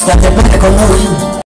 State bene con noi